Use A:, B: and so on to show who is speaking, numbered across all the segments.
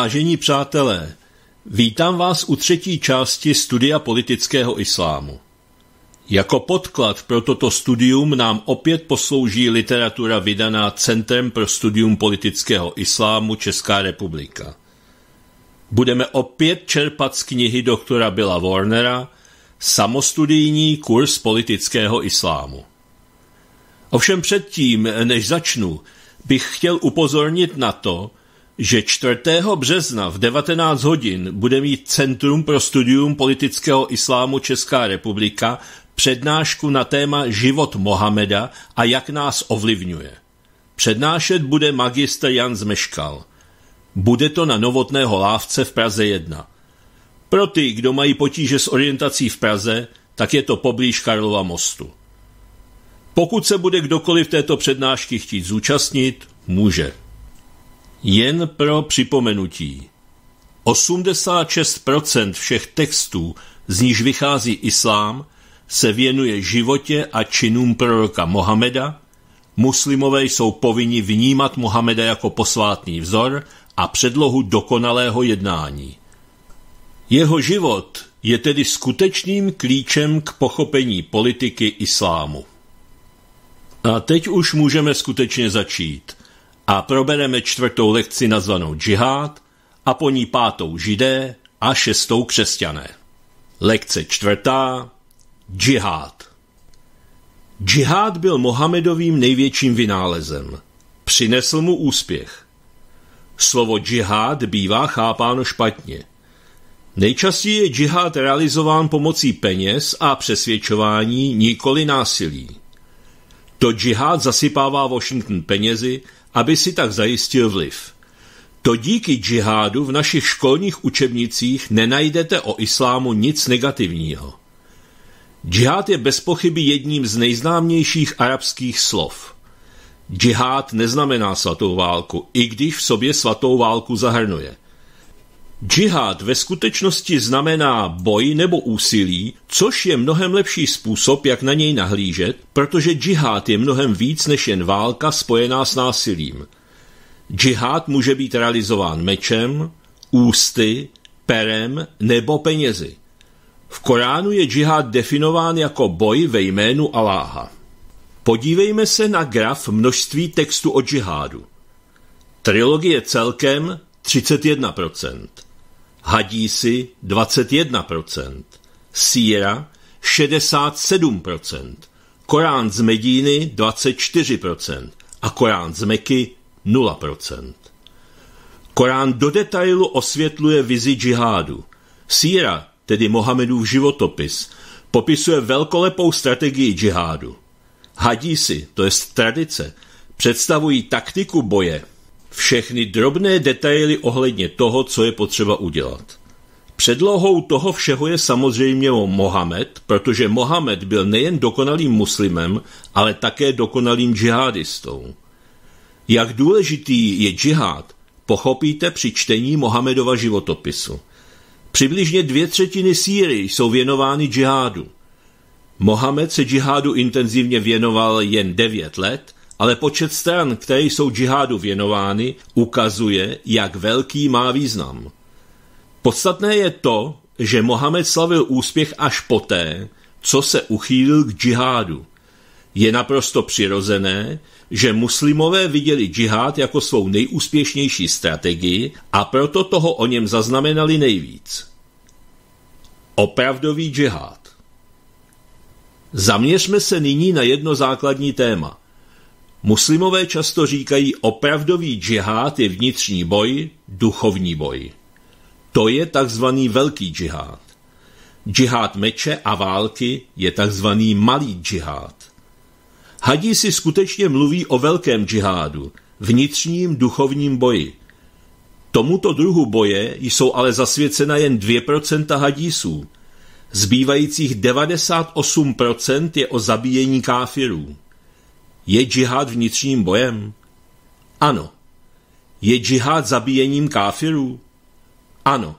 A: Vážení přátelé, vítám vás u třetí části studia politického islámu. Jako podklad pro toto studium nám opět poslouží literatura vydaná Centrem pro studium politického islámu Česká republika. Budeme opět čerpat z knihy doktora Billa Warnera Samostudijní kurz politického islámu. Ovšem předtím, než začnu, bych chtěl upozornit na to, že 4. března v 19 hodin bude mít Centrum pro studium politického islámu Česká republika přednášku na téma Život Mohameda a jak nás ovlivňuje. Přednášet bude magistr Jan Zmeškal. Bude to na Novotného lávce v Praze 1. Pro ty, kdo mají potíže s orientací v Praze, tak je to poblíž Karlova mostu. Pokud se bude kdokoliv této přednášky chtít zúčastnit, může. Jen pro připomenutí. 86% všech textů, z níž vychází islám, se věnuje životě a činům proroka Mohameda, muslimové jsou povinni vnímat Mohameda jako posvátný vzor a předlohu dokonalého jednání. Jeho život je tedy skutečným klíčem k pochopení politiky islámu. A teď už můžeme skutečně začít a probereme čtvrtou lekci nazvanou džihad a po ní pátou židé a šestou křesťané. Lekce čtvrtá Džihad. Džihad byl Mohamedovým největším vynálezem. Přinesl mu úspěch. Slovo džihad bývá chápáno špatně. Nejčastěji je džihad realizován pomocí peněz a přesvědčování, nikoli násilí. To džihad zasypává Washington penězi, aby si tak zajistil vliv. To díky džihádu v našich školních učebnicích nenajdete o islámu nic negativního. Džihad je bez pochyby jedním z nejznámějších arabských slov. Džihad neznamená svatou válku, i když v sobě svatou válku zahrnuje. Džihad ve skutečnosti znamená boj nebo úsilí, což je mnohem lepší způsob, jak na něj nahlížet, protože džihad je mnohem víc než jen válka spojená s násilím. Džihad může být realizován mečem, ústy, perem nebo penězi. V Koránu je džihad definován jako boj ve jménu Aláha. Podívejme se na graf množství textu o džihádu. Trilogie celkem 31%, hadísy 21%, síra 67%, Korán z Medíny 24% a Korán z Meky 0%. Korán do detailu osvětluje vizi džihádu. Síra tedy Mohamedův životopis, popisuje velkolepou strategii džihádu. Hadísi, to je tradice, představují taktiku boje, všechny drobné detaily ohledně toho, co je potřeba udělat. Předlohou toho všeho je samozřejmě Mohamed, protože Mohamed byl nejen dokonalým muslimem, ale také dokonalým džihadistou. Jak důležitý je džihad, pochopíte při čtení Mohamedova životopisu. Přibližně dvě třetiny Sýry jsou věnovány džihádu. Mohamed se džihádu intenzivně věnoval jen devět let, ale počet stran, které jsou džihádu věnovány, ukazuje, jak velký má význam. Podstatné je to, že Mohamed slavil úspěch až poté, co se uchýlil k džihádu. Je naprosto přirozené, že muslimové viděli džihad jako svou nejúspěšnější strategii a proto toho o něm zaznamenali nejvíc. Opravdový džihad Zaměřme se nyní na jedno základní téma. Muslimové často říkají, opravdový džihad je vnitřní boj, duchovní boj. To je takzvaný velký džihad. Džihad meče a války je takzvaný malý džihad. Hadísi skutečně mluví o velkém džihádu, vnitřním duchovním boji. Tomuto druhu boje jsou ale zasvěcena jen 2% hadísů. Zbývajících 98% je o zabíjení káfirů. Je džihad vnitřním bojem? Ano. Je džihad zabíjením káfirů? Ano.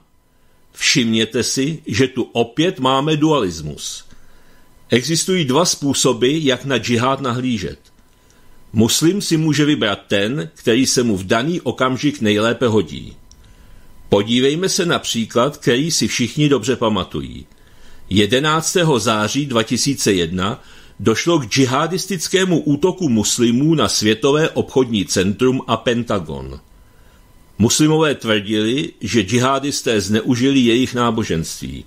A: Všimněte si, že tu opět máme dualismus – Existují dva způsoby, jak na džihad nahlížet. Muslim si může vybrat ten, který se mu v daný okamžik nejlépe hodí. Podívejme se na příklad, který si všichni dobře pamatují. 11. září 2001 došlo k džihadistickému útoku muslimů na Světové obchodní centrum a Pentagon. Muslimové tvrdili, že džihadisté zneužili jejich náboženství.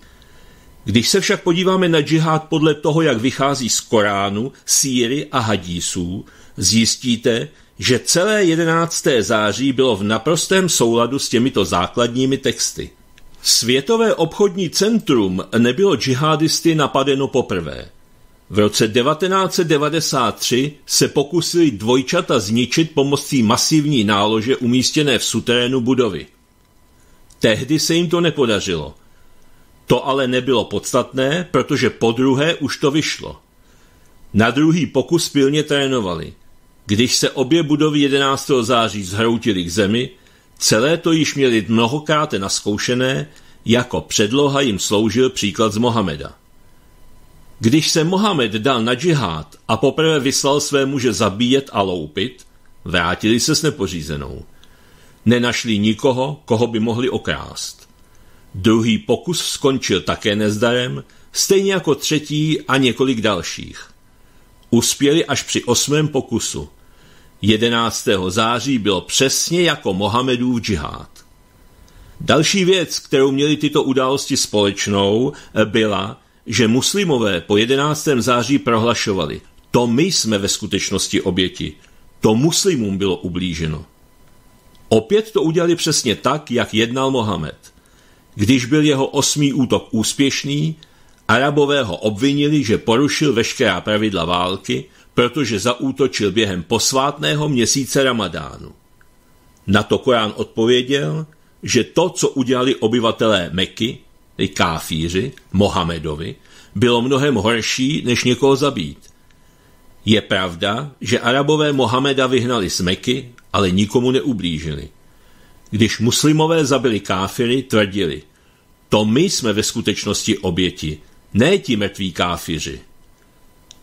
A: Když se však podíváme na džihad podle toho, jak vychází z Koránu, síry a hadísů, zjistíte, že celé 11. září bylo v naprostém souladu s těmito základními texty. Světové obchodní centrum nebylo džihadisty napadeno poprvé. V roce 1993 se pokusili dvojčata zničit pomocí masivní nálože umístěné v suterénu budovy. Tehdy se jim to nepodařilo. To ale nebylo podstatné, protože po druhé už to vyšlo. Na druhý pokus pilně trénovali. Když se obě budovy 11. září zhroutily k zemi, celé to již měli mnohokrát naskoušené, jako předloha jim sloužil příklad z Mohameda. Když se Mohamed dal na džihad a poprvé vyslal své muže zabíjet a loupit, vrátili se s nepořízenou. Nenašli nikoho, koho by mohli okrást. Druhý pokus skončil také nezdarem, stejně jako třetí a několik dalších. Uspěli až při osmém pokusu. 11. září bylo přesně jako Mohamedův džihad. Další věc, kterou měly tyto události společnou, byla, že muslimové po 11. září prohlašovali, to my jsme ve skutečnosti oběti, to muslimům bylo ublíženo. Opět to udělali přesně tak, jak jednal Mohamed. Když byl jeho osmý útok úspěšný, Arabové ho obvinili, že porušil veškerá pravidla války, protože zaútočil během posvátného měsíce Ramadánu. Na to Korán odpověděl, že to, co udělali obyvatelé Meky, i káfíři, Mohamedovi, bylo mnohem horší, než někoho zabít. Je pravda, že Arabové Mohameda vyhnali z Meky, ale nikomu neublížili. Když muslimové zabili káfiry, tvrdili, to my jsme ve skutečnosti oběti, ne ti mrtví káfiři.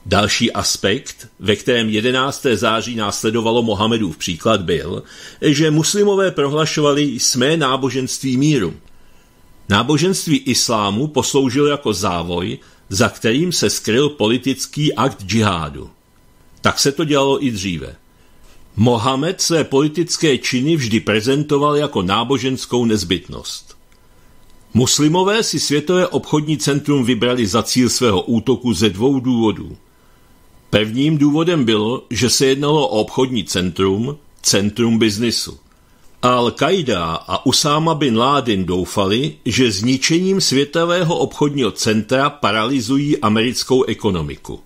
A: Další aspekt, ve kterém 11. září následovalo Mohamedův příklad, byl, že muslimové prohlašovali jsme náboženství míru. Náboženství islámu posloužilo jako závoj, za kterým se skryl politický akt džihádu. Tak se to dělalo i dříve. Mohamed své politické činy vždy prezentoval jako náboženskou nezbytnost. Muslimové si Světové obchodní centrum vybrali za cíl svého útoku ze dvou důvodů. Prvním důvodem bylo, že se jednalo o obchodní centrum, centrum biznisu. Al-Qaida a Usama bin Laden doufali, že zničením světového obchodního centra paralyzují americkou ekonomiku.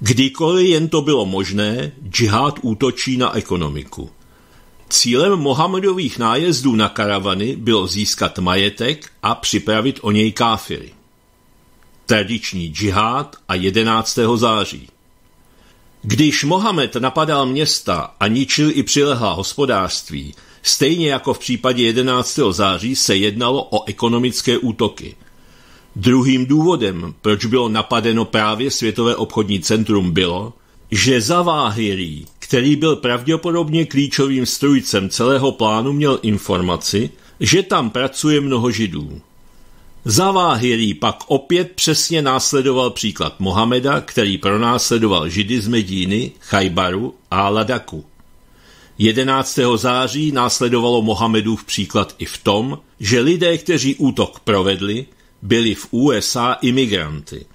A: Kdykoliv jen to bylo možné, džihad útočí na ekonomiku. Cílem Mohamedových nájezdů na karavany bylo získat majetek a připravit o něj káfiry. Tradiční džihad a 11. září. Když Mohamed napadal města a ničil i přilehlá hospodářství, stejně jako v případě 11. září se jednalo o ekonomické útoky. Druhým důvodem, proč bylo napadeno právě Světové obchodní centrum, bylo, že Zaváhirý, který byl pravděpodobně klíčovým strujcem celého plánu, měl informaci, že tam pracuje mnoho židů. Zaváhirý pak opět přesně následoval příklad Mohameda, který pronásledoval židy z Medíny, Chajbaru a Ladaku. 11. září následovalo Mohamedův příklad i v tom, že lidé, kteří útok provedli, byli v USA imigranty.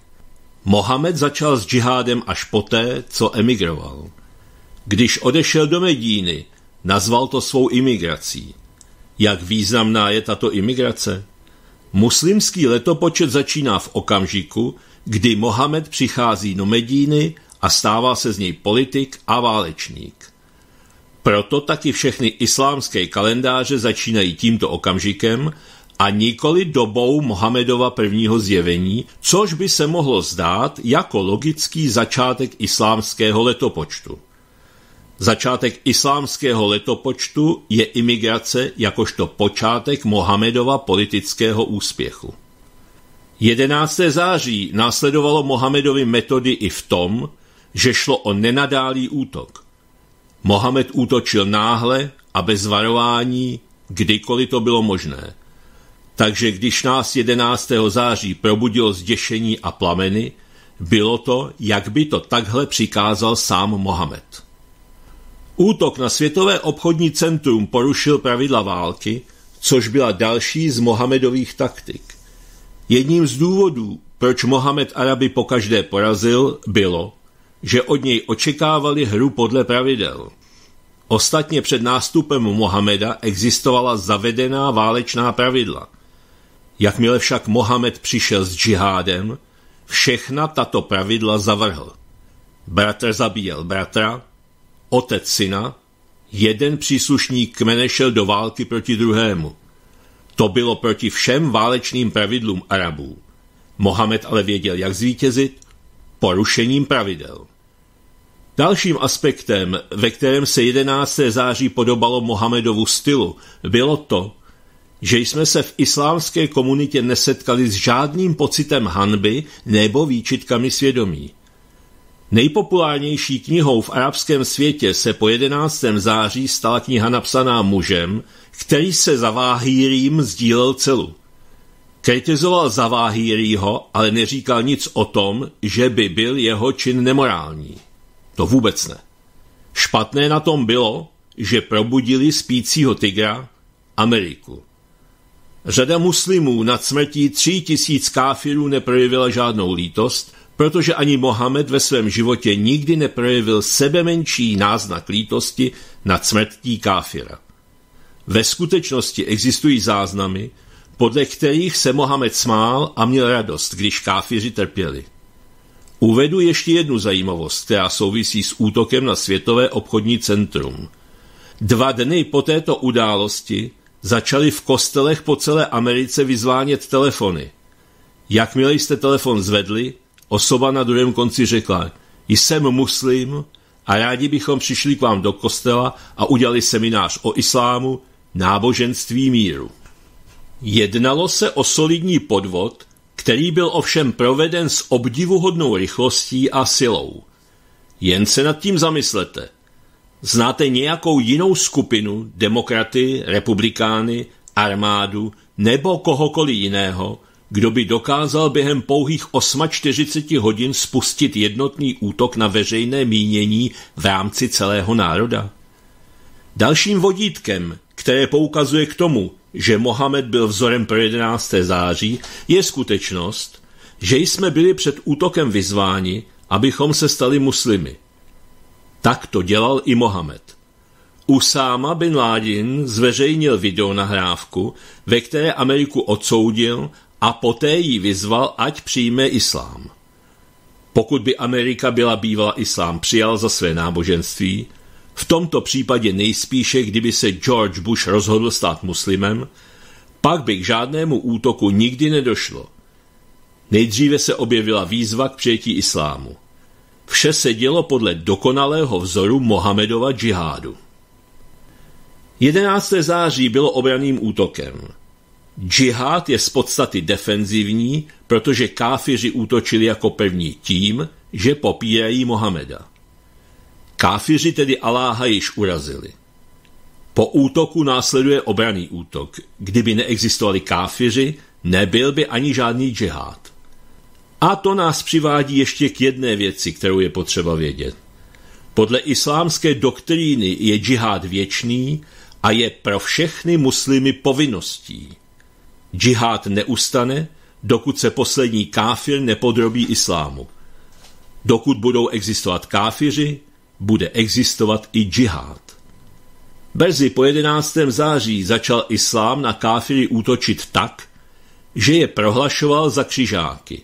A: Mohamed začal s džihádem až poté, co emigroval. Když odešel do Medíny, nazval to svou imigrací. Jak významná je tato imigrace? Muslimský letopočet začíná v okamžiku, kdy Mohamed přichází do Medíny a stává se z něj politik a válečník. Proto taky všechny islámské kalendáře začínají tímto okamžikem a nikoli dobou Mohamedova prvního zjevení, což by se mohlo zdát jako logický začátek islámského letopočtu. Začátek islámského letopočtu je imigrace jakožto počátek Mohamedova politického úspěchu. 11. září následovalo Mohamedovi metody i v tom, že šlo o nenadálý útok. Mohamed útočil náhle a bez varování, kdykoliv to bylo možné. Takže když nás 11. září probudilo zděšení a plameny, bylo to, jak by to takhle přikázal sám Mohamed. Útok na Světové obchodní centrum porušil pravidla války, což byla další z Mohamedových taktik. Jedním z důvodů, proč Mohamed Araby pokaždé porazil, bylo, že od něj očekávali hru podle pravidel. Ostatně před nástupem Mohameda existovala zavedená válečná pravidla. Jakmile však Mohamed přišel s džihádem, všechna tato pravidla zavrhl. Bratr zabíjel bratra, otec syna, jeden příslušník kmene šel do války proti druhému. To bylo proti všem válečným pravidlům Arabů. Mohamed ale věděl, jak zvítězit, porušením pravidel. Dalším aspektem, ve kterém se 11. září podobalo Mohamedovu stylu, bylo to, že jsme se v islámské komunitě nesetkali s žádným pocitem hanby nebo výčitkami svědomí. Nejpopulárnější knihou v arabském světě se po 11. září stala kniha napsaná mužem, který se Zaváhírím sdílel celu. Kritizoval Zaváhírýho, ale neříkal nic o tom, že by byl jeho čin nemorální. To vůbec ne. Špatné na tom bylo, že probudili spícího tygra Ameriku. Řada muslimů nad smrtí tří tisíc káfirů neprojevila žádnou lítost, protože ani Mohamed ve svém životě nikdy neprojevil sebemenší náznak lítosti nad smrtí káfira. Ve skutečnosti existují záznamy, podle kterých se Mohamed smál a měl radost, když káfiři trpěli. Uvedu ještě jednu zajímavost, která souvisí s útokem na Světové obchodní centrum. Dva dny po této události začali v kostelech po celé Americe vyzvánět telefony. Jakmile jste telefon zvedli, osoba na druhém konci řekla, jsem muslim a rádi bychom přišli k vám do kostela a udělali seminář o islámu, náboženství míru. Jednalo se o solidní podvod, který byl ovšem proveden s obdivuhodnou rychlostí a silou. Jen se nad tím zamyslete. Znáte nějakou jinou skupinu, demokraty, republikány, armádu nebo kohokoliv jiného, kdo by dokázal během pouhých 48 hodin spustit jednotný útok na veřejné mínění v rámci celého národa? Dalším vodítkem, které poukazuje k tomu, že Mohamed byl vzorem pro 11. září, je skutečnost, že jsme byli před útokem vyzváni, abychom se stali muslimy. Tak to dělal i Mohamed. Usáma bin Ládin zveřejnil videonahrávku, ve které Ameriku odsoudil a poté ji vyzval, ať přijme islám. Pokud by Amerika byla bývala islám přijal za své náboženství, v tomto případě nejspíše, kdyby se George Bush rozhodl stát muslimem, pak by k žádnému útoku nikdy nedošlo. Nejdříve se objevila výzva k přijetí islámu. Vše se dělo podle dokonalého vzoru Mohamedova džihádu. 11. září bylo obraným útokem. Džihad je z podstaty defenzivní, protože káfiři útočili jako první tím, že popírají Mohameda. Káfiři tedy Aláha již urazili. Po útoku následuje obraný útok. Kdyby neexistovali káfiři, nebyl by ani žádný džihad. A to nás přivádí ještě k jedné věci, kterou je potřeba vědět. Podle islámské doktríny je džihad věčný a je pro všechny muslimy povinností. Džihad neustane, dokud se poslední káfir nepodrobí islámu. Dokud budou existovat káfiři, bude existovat i džihad. Brzy po 11. září začal islám na káfiry útočit tak, že je prohlašoval za křižáky.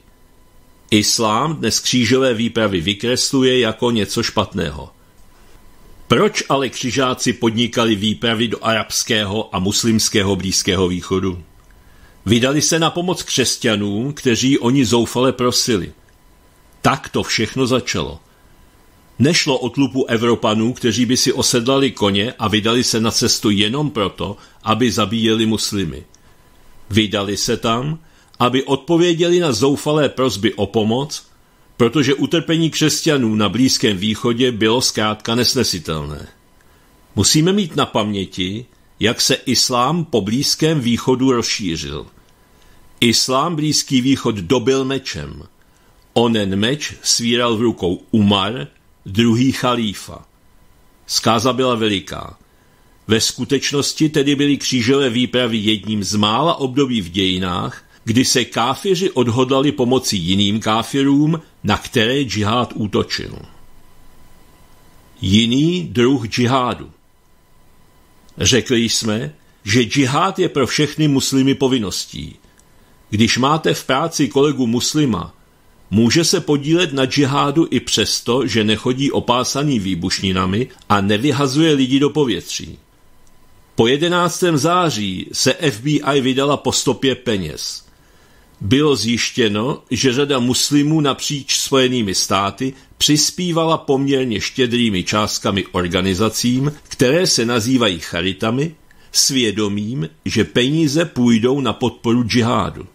A: Islám dnes křížové výpravy vykresluje jako něco špatného. Proč ale křižáci podnikali výpravy do arabského a muslimského Blízkého východu? Vydali se na pomoc křesťanům, kteří oni zoufale prosili. Tak to všechno začalo – Nešlo o tlupu Evropanů, kteří by si osedlali koně a vydali se na cestu jenom proto, aby zabíjeli muslimy. Vydali se tam, aby odpověděli na zoufalé prozby o pomoc, protože utrpení křesťanů na Blízkém východě bylo zkrátka nesnesitelné. Musíme mít na paměti, jak se islám po Blízkém východu rozšířil. Islám Blízký východ dobil mečem. Onen meč svíral v rukou Umar, druhý chalífa. Zkáza byla veliká. Ve skutečnosti tedy byly křížové výpravy jedním z mála období v dějinách, kdy se káfiři odhodlali pomoci jiným káfirům, na které džihad útočil. Jiný druh džihádu. Řekli jsme, že džihad je pro všechny muslimy povinností. Když máte v práci kolegu muslima, může se podílet na džihádu i přesto, že nechodí opásaný výbušninami a nevyhazuje lidi do povětří. Po 11. září se FBI vydala po stopě peněz. Bylo zjištěno, že řada muslimů napříč Spojenými státy přispívala poměrně štědrými částkami organizacím, které se nazývají charitami, svědomím, že peníze půjdou na podporu džihádu.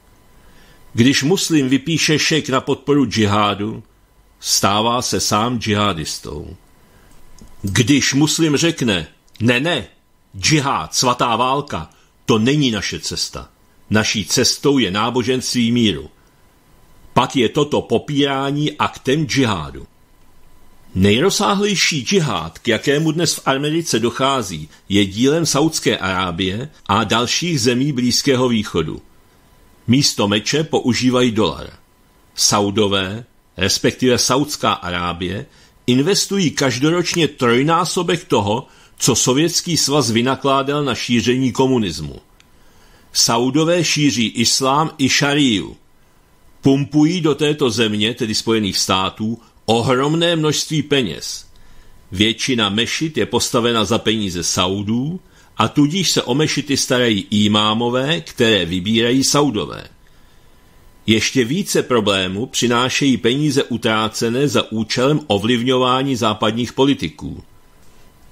A: Když muslim vypíše šek na podporu džihádu, stává se sám džihadistou. Když muslim řekne, ne, ne, džihad, svatá válka, to není naše cesta. Naší cestou je náboženství míru. Pak je toto popírání aktem džihádu. Nejrozsáhlejší džihad, k jakému dnes v Americe dochází, je dílem Saudské Arábie a dalších zemí Blízkého východu. Místo meče používají dolar. Saudové, respektive Saudská Arábie, investují každoročně trojnásobek toho, co Sovětský svaz vynakládal na šíření komunismu. Saudové šíří islám i šaríu. Pumpují do této země, tedy Spojených států, ohromné množství peněz. Většina mešit je postavena za peníze Saudů a tudíž se o mešity starají imámové, které vybírají Saudové. Ještě více problémů přinášejí peníze utrácené za účelem ovlivňování západních politiků.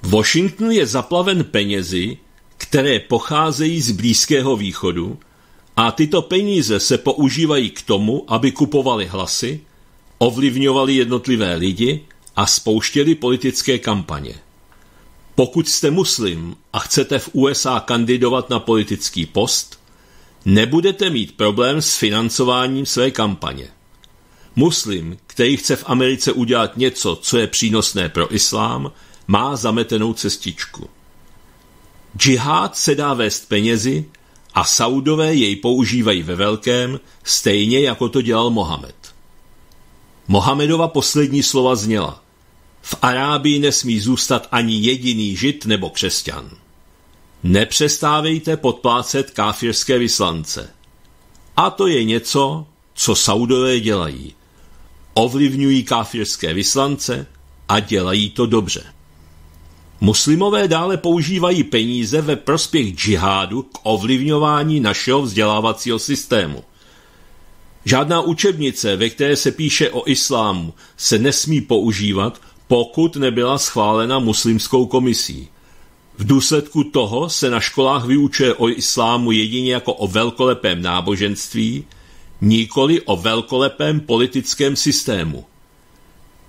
A: Washington je zaplaven penězi, které pocházejí z Blízkého východu a tyto peníze se používají k tomu, aby kupovali hlasy, ovlivňovali jednotlivé lidi a spouštěli politické kampaně. Pokud jste muslim a chcete v USA kandidovat na politický post, nebudete mít problém s financováním své kampaně. Muslim, který chce v Americe udělat něco, co je přínosné pro islám, má zametenou cestičku. Džihad se dá vést penězi a Saudové jej používají ve velkém, stejně jako to dělal Mohamed. Mohamedova poslední slova zněla V Arábii nesmí zůstat ani jediný žid nebo křesťan. Nepřestávejte podplácet káfirské vyslance. A to je něco, co Saudové dělají. Ovlivňují káfirské vyslance a dělají to dobře. Muslimové dále používají peníze ve prospěch džihádu k ovlivňování našeho vzdělávacího systému. Žádná učebnice, ve které se píše o islámu, se nesmí používat, pokud nebyla schválena muslimskou komisí. V důsledku toho se na školách vyučuje o islámu jedině jako o velkolepém náboženství, nikoli o velkolepém politickém systému.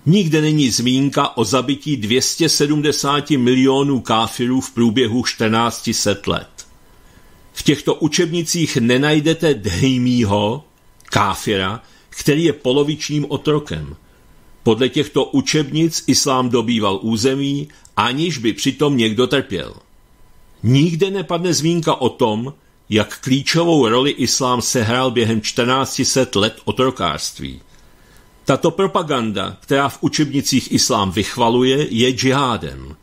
A: Nikde není zmínka o zabití 270 milionů káfirů v průběhu 1400 let. V těchto učebnicích nenajdete Dhejmího, káfira, který je polovičním otrokem. Podle těchto učebnic islám dobýval území, aniž by přitom někdo trpěl. Nikde nepadne zmínka o tom, jak klíčovou roli islám sehrál během 1400 let otrokářství. Tato propaganda, která v učebnicích islám vychvaluje, je džihádem.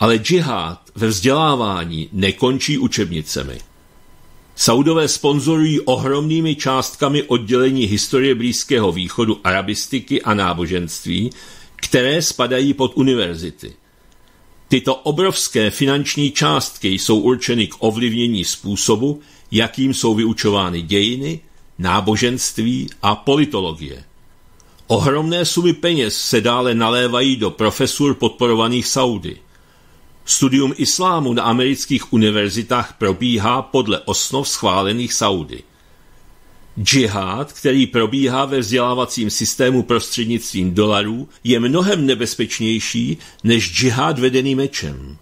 A: Ale džihad ve vzdělávání nekončí učebnicemi. Saudové sponzorují ohromnými částkami oddělení historie Blízkého východu, arabistiky a náboženství, které spadají pod univerzity. Tyto obrovské finanční částky jsou určeny k ovlivnění způsobu, jakým jsou vyučovány dějiny, náboženství a politologie. Ohromné sumy peněz se dále nalévají do profesur podporovaných Saudy. Studium islámu na amerických univerzitách probíhá podle osnov schválených Saudy. Džihad, který probíhá ve vzdělávacím systému prostřednictvím dolarů, je mnohem nebezpečnější než džihad vedený mečem.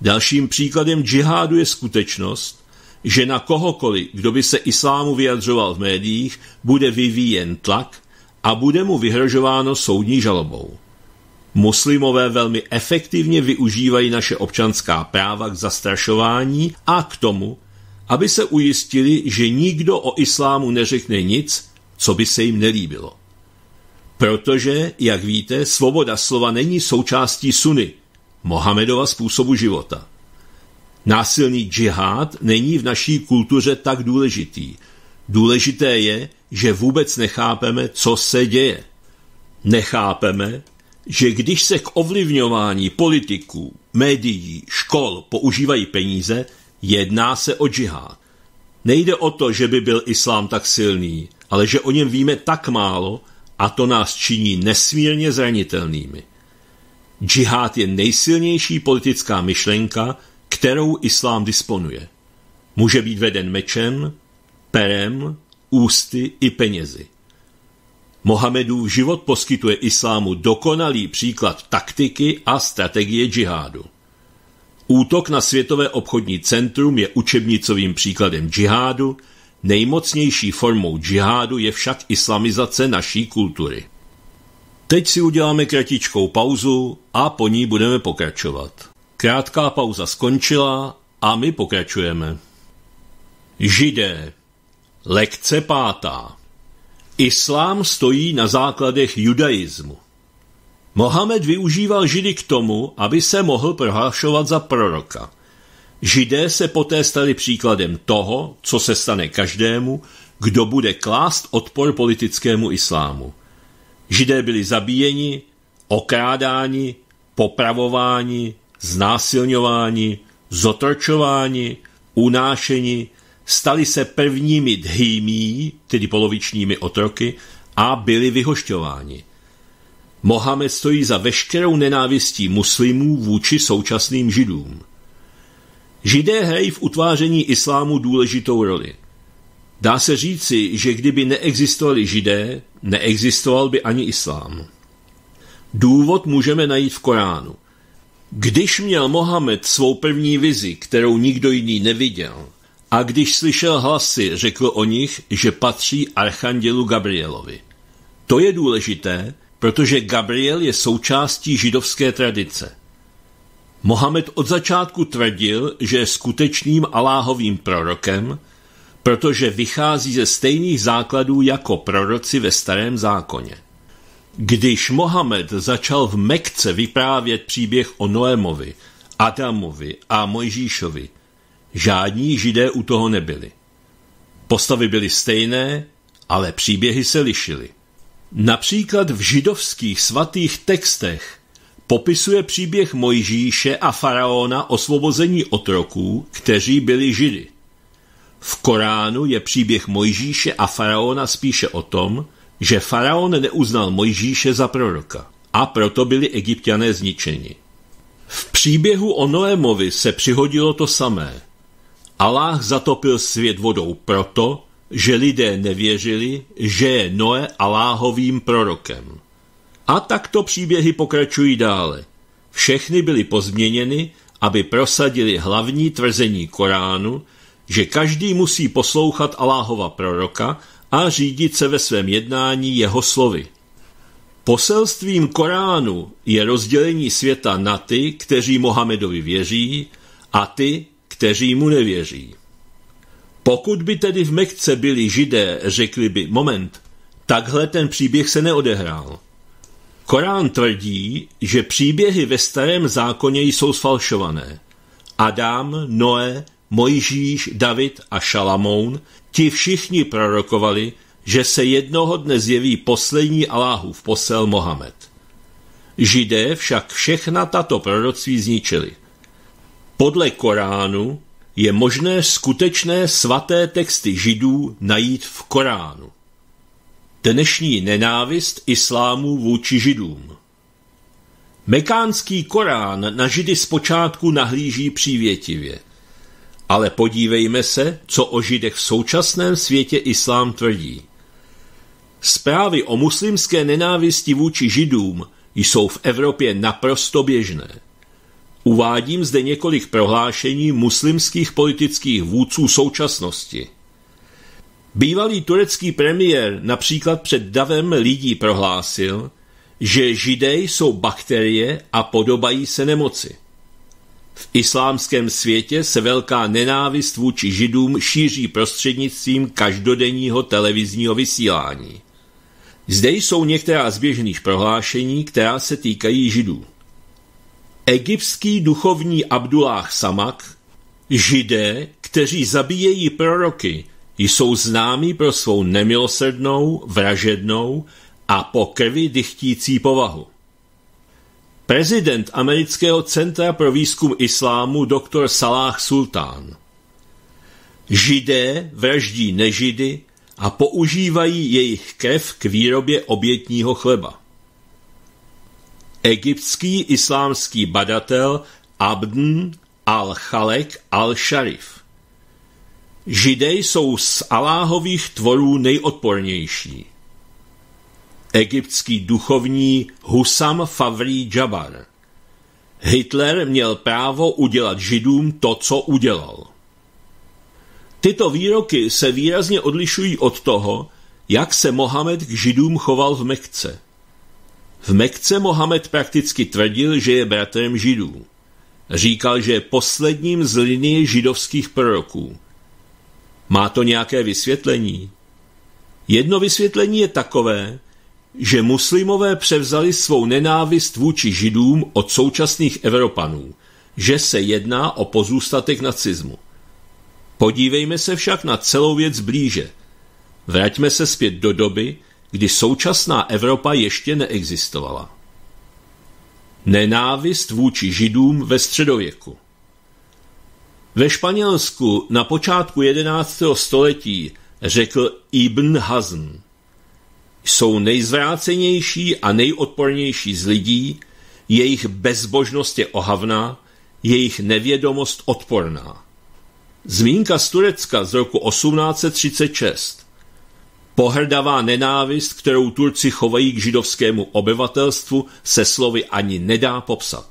A: Dalším příkladem džihádu je skutečnost, že na kohokoliv, kdo by se islámu vyjadřoval v médiích, bude vyvíjen tlak a bude mu vyhrožováno soudní žalobou. Muslimové velmi efektivně využívají naše občanská práva k zastrašování a k tomu, aby se ujistili, že nikdo o islámu neřekne nic, co by se jim nelíbilo. Protože, jak víte, svoboda slova není součástí suny, Mohamedova způsobu života. Násilný džihad není v naší kultuře tak důležitý. Důležité je, že vůbec nechápeme, co se děje. Nechápeme, že když se k ovlivňování politiků, médií, škol používají peníze, jedná se o džihad. Nejde o to, že by byl islám tak silný, ale že o něm víme tak málo a to nás činí nesmírně zranitelnými. Džihad je nejsilnější politická myšlenka, kterou islám disponuje. Může být veden mečem, perem, ústy i penězi. Mohamedův život poskytuje islámu dokonalý příklad taktiky a strategie džihádu. Útok na Světové obchodní centrum je učebnicovým příkladem džihádu, nejmocnější formou džihádu je však islamizace naší kultury. Teď si uděláme kratičkou pauzu a po ní budeme pokračovat. Krátká pauza skončila a my pokračujeme. Židé. Lekce pátá. Islám stojí na základech judaismu. Mohamed využíval Židy k tomu, aby se mohl prohlášovat za proroka. Židé se poté stali příkladem toho, co se stane každému, kdo bude klást odpor politickému islámu. Židé byli zabíjeni, okrádáni, popravováni, znásilňováni, zotročováni, unášeni, stali se prvními dhýmí, tedy polovičními otroky, a byli vyhošťováni. Mohamed stojí za veškerou nenávistí muslimů vůči současným židům. Židé hrají v utváření islámu důležitou roli. Dá se říci, že kdyby neexistovali židé, neexistoval by ani islám. Důvod můžeme najít v Koránu. Když měl Mohamed svou první vizi, kterou nikdo jiný neviděl, a když slyšel hlasy, řekl o nich, že patří archandělu Gabrielovi. To je důležité, protože Gabriel je součástí židovské tradice. Mohamed od začátku tvrdil, že je skutečným Aláhovým prorokem, protože vychází ze stejných základů jako proroci ve starém zákoně. Když Mohamed začal v Mekce vyprávět příběh o Noémovi, Adamovi a Mojžíšovi, žádní židé u toho nebyli. Postavy byly stejné, ale příběhy se lišily. Například v židovských svatých textech popisuje příběh Mojžíše a faraona osvobození otroků, kteří byli židy. V Koránu je příběh Mojžíše a faraona spíše o tom, že faraon neuznal Mojžíše za proroka a proto byli egyptiané zničeni. V příběhu o Noémovi se přihodilo to samé. Aláh zatopil svět vodou proto, že lidé nevěřili, že je Noé Aláhovým prorokem. A takto příběhy pokračují dále. Všechny byly pozměněny, aby prosadili hlavní tvrzení Koránu, že každý musí poslouchat Aláhova proroka a řídit se ve svém jednání jeho slovy. Poselstvím Koránu je rozdělení světa na ty, kteří Mohamedovi věří, a ty, kteří mu nevěří. Pokud by tedy v Mekce byli židé, řekli by, moment, takhle ten příběh se neodehrál. Korán tvrdí, že příběhy ve starém zákoně jsou sfalšované. Adam, Noé, Mojžíš, David a Šalamoun, ti všichni prorokovali, že se jednoho dne zjeví poslední Aláhův posel Mohamed. Židé však všechna tato proroctví zničili. Podle Koránu je možné skutečné svaté texty židů najít v Koránu. Dnešní nenávist islámu vůči židům. Mekánský Korán na židy zpočátku nahlíží přívětivě. Ale podívejme se, co o židech v současném světě islám tvrdí. Zprávy o muslimské nenávisti vůči židům jsou v Evropě naprosto běžné. Uvádím zde několik prohlášení muslimských politických vůdců současnosti. Bývalý turecký premiér například před davem lidí prohlásil, že židé jsou bakterie a podobají se nemoci. V islámském světě se velká nenávist vůči židům šíří prostřednictvím každodenního televizního vysílání. Zde jsou některá z běžných prohlášení, která se týkají židů. Egyptský duchovní Abdullah Samak, židé, kteří zabíjejí proroky, jsou známí pro svou nemilosrdnou, vražednou a po krvi dychtící povahu. Prezident Amerického centra pro výzkum islámu dr. Salah Sultán. Židé vraždí nežidy a používají jejich krev k výrobě obětního chleba. Egyptský islámský badatel Abdn al-Khalek al-Sharif. Židé jsou z Aláhových tvorů nejodpornější egyptský duchovní Husam Favri Jabar. Hitler měl právo udělat židům to, co udělal. Tyto výroky se výrazně odlišují od toho, jak se Mohamed k židům choval v Mekce. V Mekce Mohamed prakticky tvrdil, že je bratrem židů. Říkal, že je posledním z linie židovských proroků. Má to nějaké vysvětlení? Jedno vysvětlení je takové, že muslimové převzali svou nenávist vůči židům od současných Evropanů, že se jedná o pozůstatek nacismu. Podívejme se však na celou věc blíže. Vraťme se zpět do doby, kdy současná Evropa ještě neexistovala. Nenávist vůči židům ve středověku Ve Španělsku na počátku 11. století řekl Ibn Hazm – jsou nejzvrácenější a nejodpornější z lidí, jejich bezbožnost je ohavná, jejich nevědomost odporná. Zmínka z Turecka z roku 1836. Pohrdavá nenávist, kterou Turci chovají k židovskému obyvatelstvu, se slovy ani nedá popsat.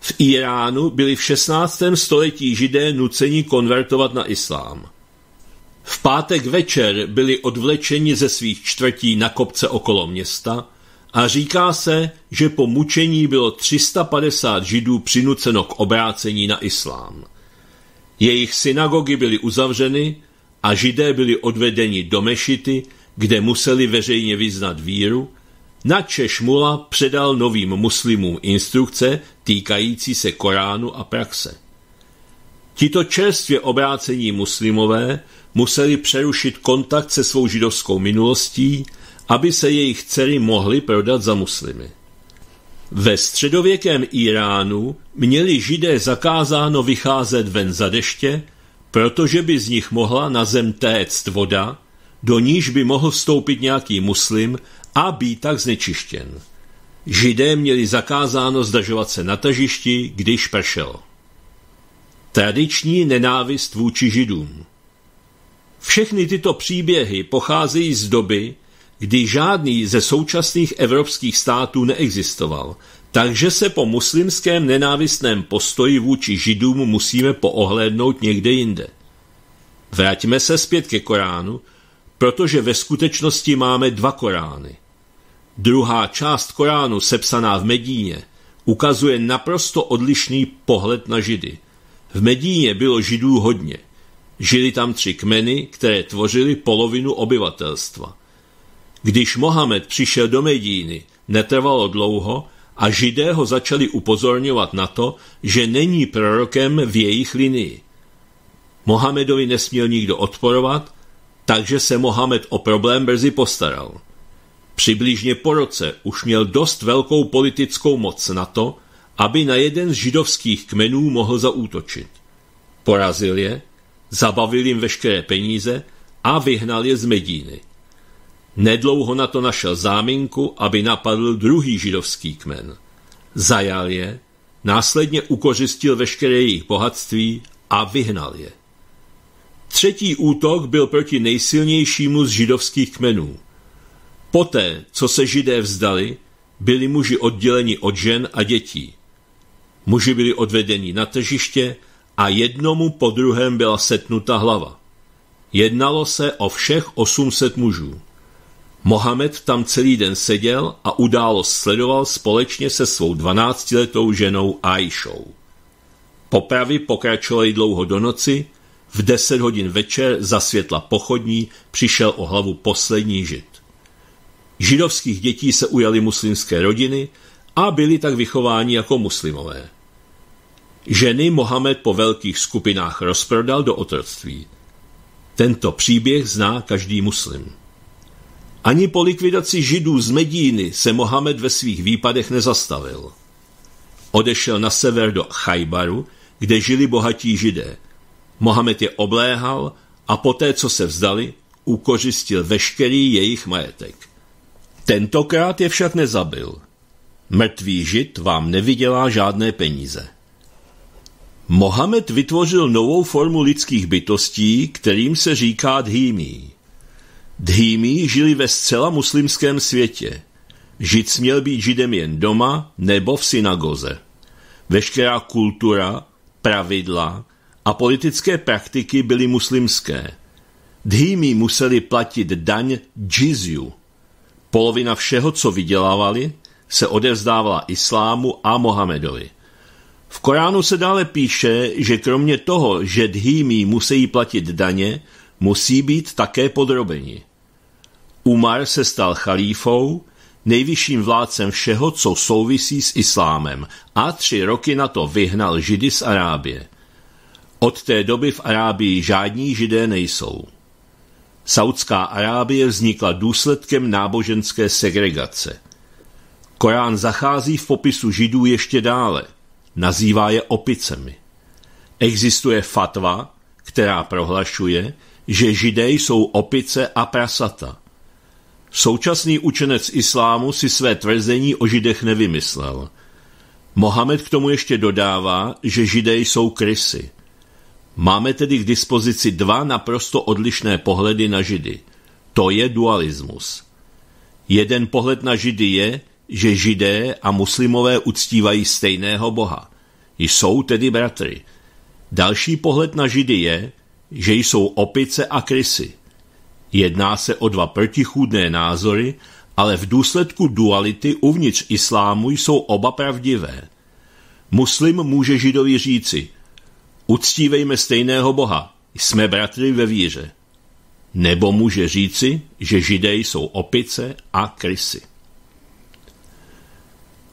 A: V Iránu byli v 16. století židé nuceni konvertovat na islám. V pátek večer byli odvlečeni ze svých čtvrtí na kopce okolo města a říká se, že po mučení bylo 350 židů přinuceno k obrácení na islám. Jejich synagogy byly uzavřeny a židé byli odvedeni do mešity, kde museli veřejně vyznat víru, na Češmula předal novým muslimům instrukce týkající se Koránu a praxe. Tito čerstvě obrácení muslimové museli přerušit kontakt se svou židovskou minulostí, aby se jejich dcery mohly prodat za muslimy. Ve středověkém Iránu měli židé zakázáno vycházet ven za deště, protože by z nich mohla na zem téct voda, do níž by mohl vstoupit nějaký muslim a být tak znečištěn. Židé měli zakázáno zdržovat se na tažišti, když pršelo. Tradiční nenávist vůči židům všechny tyto příběhy pocházejí z doby, kdy žádný ze současných evropských států neexistoval, takže se po muslimském nenávistném postoji vůči židům musíme poohlédnout někde jinde. Vraťme se zpět ke Koránu, protože ve skutečnosti máme dva Korány. Druhá část Koránu, sepsaná v Medíně, ukazuje naprosto odlišný pohled na Židy. V Medíně bylo Židů hodně. Žili tam tři kmeny, které tvořily polovinu obyvatelstva. Když Mohamed přišel do Medíny, netrvalo dlouho a židé ho začali upozorňovat na to, že není prorokem v jejich linii. Mohamedovi nesměl nikdo odporovat, takže se Mohamed o problém brzy postaral. Přibližně po roce už měl dost velkou politickou moc na to, aby na jeden z židovských kmenů mohl zaútočit. Porazil je zabavil jim veškeré peníze a vyhnal je z Medíny. Nedlouho na to našel záminku, aby napadl druhý židovský kmen. Zajal je, následně ukořistil veškeré jejich bohatství a vyhnal je. Třetí útok byl proti nejsilnějšímu z židovských kmenů. Poté, co se židé vzdali, byli muži odděleni od žen a dětí. Muži byli odvedeni na tržiště a jednomu po druhém byla setnuta hlava. Jednalo se o všech 800 mužů. Mohamed tam celý den seděl a událost sledoval společně se svou 12-letou ženou Aishou. Popravy pokračovaly dlouho do noci, v 10 hodin večer za světla pochodní přišel o hlavu poslední žid. Židovských dětí se ujali muslimské rodiny a byli tak vychováni jako muslimové. Ženy Mohamed po velkých skupinách rozprodal do otroctví. Tento příběh zná každý muslim. Ani po likvidaci židů z Medíny se Mohamed ve svých výpadech nezastavil. Odešel na sever do Chajbaru, kde žili bohatí židé. Mohamed je obléhal a poté, co se vzdali, ukořistil veškerý jejich majetek. Tentokrát je však nezabil. Mrtvý žid vám nevydělá žádné peníze. Mohamed vytvořil novou formu lidských bytostí, kterým se říká dhýmí. Dhýmí žili ve zcela muslimském světě. Žid směl být židem jen doma nebo v synagoze. Veškerá kultura, pravidla a politické praktiky byly muslimské. Dhýmí museli platit daň džizju. Polovina všeho, co vydělávali, se odevzdávala islámu a Mohamedovi. V Koránu se dále píše, že kromě toho, že dhýmí musí platit daně, musí být také podrobeni. Umar se stal chalífou, nejvyšším vládcem všeho, co souvisí s islámem a tři roky na to vyhnal židy z Arábie. Od té doby v Arábii žádní židé nejsou. Saudská Arábie vznikla důsledkem náboženské segregace. Korán zachází v popisu židů ještě dále. Nazývá je opicemi. Existuje fatva, která prohlašuje, že židé jsou opice a prasata. Současný učenec islámu si své tvrzení o židech nevymyslel. Mohamed k tomu ještě dodává, že židé jsou krysy. Máme tedy k dispozici dva naprosto odlišné pohledy na židy. To je dualismus. Jeden pohled na židy je, že židé a muslimové uctívají stejného boha. Jsou tedy bratry. Další pohled na židy je, že jsou opice a krysy. Jedná se o dva protichůdné názory, ale v důsledku duality uvnitř islámu jsou oba pravdivé. Muslim může židovi říci, uctívejme stejného boha, jsme bratry ve víře. Nebo může říci, že židé jsou opice a krysy.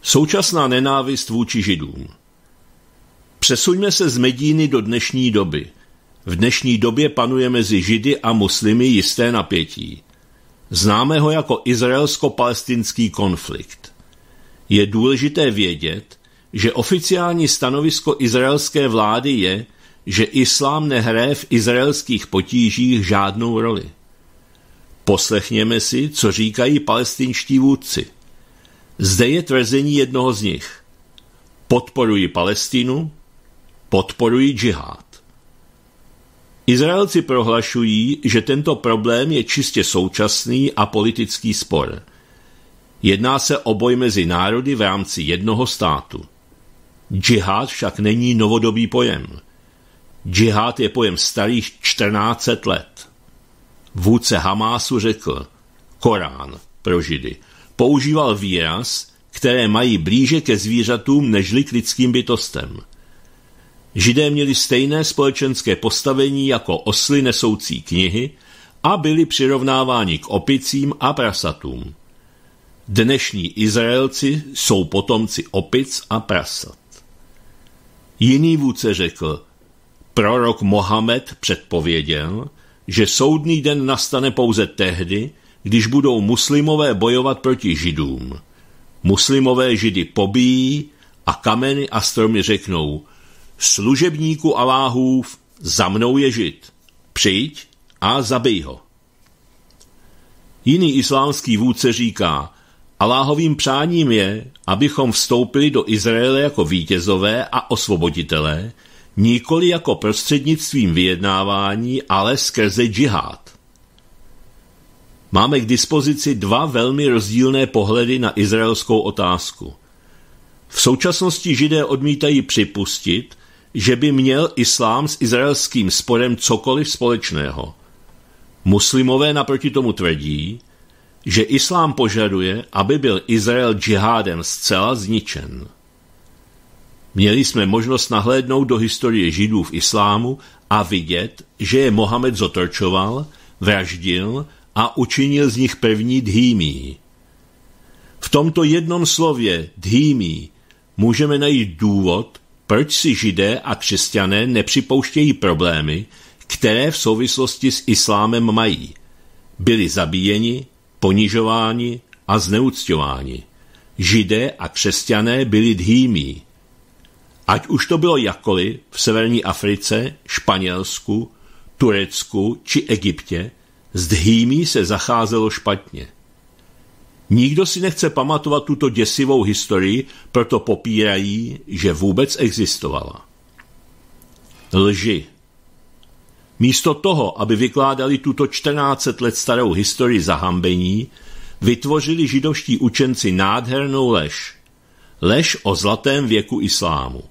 A: Současná nenávist vůči židům. Přesuňme se z Medíny do dnešní doby – v dnešní době panuje mezi Židy a muslimy jisté napětí. Známe ho jako izraelsko-palestinský konflikt. Je důležité vědět, že oficiální stanovisko izraelské vlády je, že islám nehraje v izraelských potížích žádnou roli. Poslechněme si, co říkají palestinští vůdci. Zde je tvrzení jednoho z nich. Podporuji Palestinu, podporuji džihad. Izraelci prohlašují, že tento problém je čistě současný a politický spor. Jedná se o boj mezi národy v rámci jednoho státu. Džihad však není novodobý pojem. Džihad je pojem starých 14 let. Vůdce Hamásu řekl, Korán pro Židy, používal výraz, které mají blíže ke zvířatům nežli k lidským bytostem – Židé měli stejné společenské postavení jako osly nesoucí knihy a byli přirovnáváni k opicím a prasatům. Dnešní Izraelci jsou potomci opic a prasat. Jiný vůdce řekl, prorok Mohamed předpověděl, že soudný den nastane pouze tehdy, když budou muslimové bojovat proti židům. Muslimové židy pobíjí a kameny a stromy řeknou, služebníku Aláhův, za mnou je žid. Přijď a zabij ho. Jiný islámský vůdce říká, Aláhovým přáním je, abychom vstoupili do Izraele jako vítězové a osvoboditelé, nikoli jako prostřednictvím vyjednávání, ale skrze džihad. Máme k dispozici dva velmi rozdílné pohledy na izraelskou otázku. V současnosti židé odmítají připustit, že by měl islám s izraelským sporem cokoliv společného. Muslimové naproti tomu tvrdí, že islám požaduje, aby byl Izrael džihádem zcela zničen. Měli jsme možnost nahlédnout do historie židů v islámu a vidět, že je Mohamed zotorčoval, vraždil a učinil z nich první dhýmí. V tomto jednom slově dhýmí můžeme najít důvod, proč si židé a křesťané nepřipouštějí problémy, které v souvislosti s islámem mají. Byli zabíjeni, ponižováni a zneucťováni. Židé a křesťané byli dhýmí. Ať už to bylo jakkoliv v severní Africe, Španělsku, Turecku či Egyptě, s dhýmí se zacházelo špatně. Nikdo si nechce pamatovat tuto děsivou historii, proto popírají, že vůbec existovala. Lži. Místo toho, aby vykládali tuto 14 let starou historii zahambení, vytvořili židovští učenci nádhernou lež. Lež o zlatém věku islámu.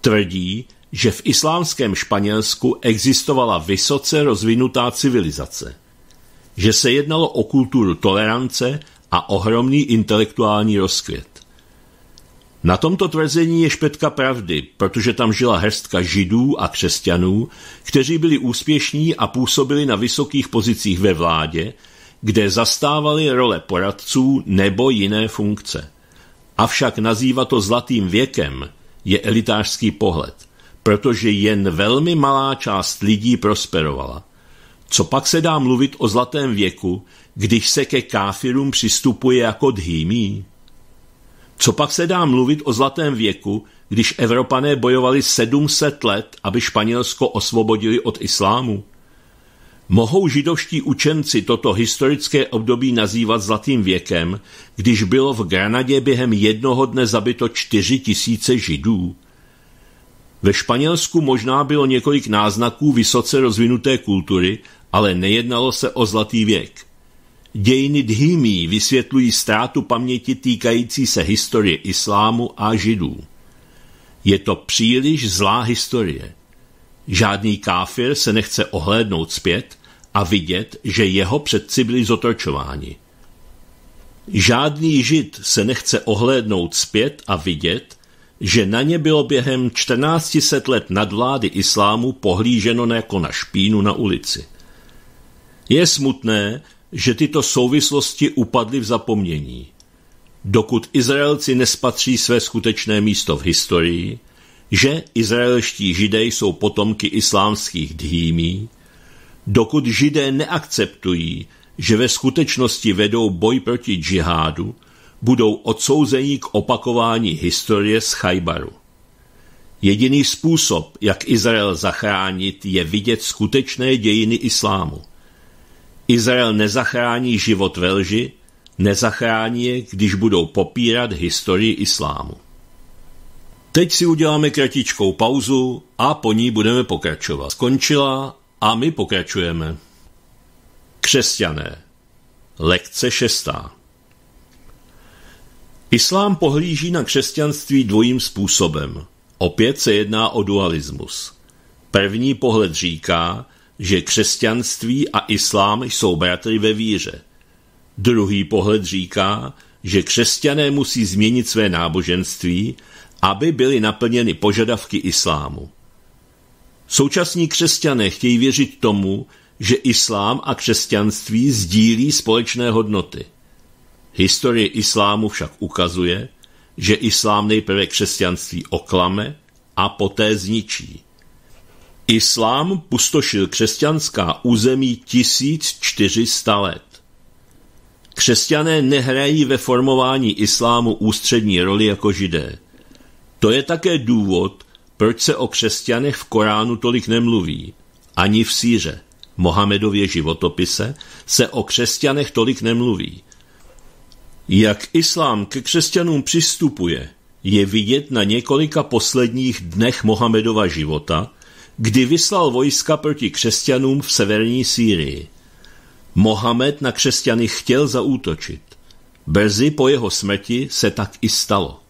A: Tvrdí, že v islámském Španělsku existovala vysoce rozvinutá civilizace. Že se jednalo o kulturu tolerance a ohromný intelektuální rozkvět. Na tomto tvrzení je špetka pravdy, protože tam žila hrstka židů a křesťanů, kteří byli úspěšní a působili na vysokých pozicích ve vládě, kde zastávali role poradců nebo jiné funkce. Avšak nazývat to zlatým věkem je elitářský pohled, protože jen velmi malá část lidí prosperovala. Co pak se dá mluvit o zlatém věku, když se ke káfirům přistupuje jako dhýmí? Co pak se dá mluvit o zlatém věku, když Evropané bojovali 700 let, aby Španělsko osvobodili od islámu? Mohou židovští učenci toto historické období nazývat zlatým věkem, když bylo v Granadě během jednoho dne zabito čtyři tisíce židů? Ve Španělsku možná bylo několik náznaků vysoce rozvinuté kultury, ale nejednalo se o zlatý věk. Dějiny Dhimí vysvětlují ztrátu paměti týkající se historie islámu a židů. Je to příliš zlá historie. Žádný káfir se nechce ohlédnout zpět a vidět, že jeho předci byli zotročováni. Žádný žid se nechce ohlédnout zpět a vidět, že na ně bylo během 1400 let nadvlády islámu pohlíženo jako na špínu na ulici. Je smutné, že tyto souvislosti upadly v zapomnění. Dokud Izraelci nespatří své skutečné místo v historii, že izraelští židé jsou potomky islámských dhýmí, dokud židé neakceptují, že ve skutečnosti vedou boj proti džihádu, budou odsouzení k opakování historie z Chajbaru. Jediný způsob, jak Izrael zachránit, je vidět skutečné dějiny islámu – Izrael nezachrání život ve lži, nezachrání je, když budou popírat historii islámu. Teď si uděláme kratičkou pauzu a po ní budeme pokračovat. Skončila a my pokračujeme. Křesťané. Lekce šestá. Islám pohlíží na křesťanství dvojím způsobem. Opět se jedná o dualismus. První pohled říká, že křesťanství a islám jsou bratry ve víře. Druhý pohled říká, že křesťané musí změnit své náboženství, aby byly naplněny požadavky islámu. Současní křesťané chtějí věřit tomu, že islám a křesťanství sdílí společné hodnoty. Historie islámu však ukazuje, že islám nejprve křesťanství oklame a poté zničí. Islám pustošil křesťanská území 1400 let. Křesťané nehrají ve formování islámu ústřední roli jako židé. To je také důvod, proč se o křesťanech v Koránu tolik nemluví. Ani v síře, Mohamedově životopise, se o křesťanech tolik nemluví. Jak islám ke křesťanům přistupuje, je vidět na několika posledních dnech Mohamedova života, kdy vyslal vojska proti křesťanům v severní Sýrii. Mohamed na křesťany chtěl zaútočit. Brzy po jeho smrti se tak i stalo.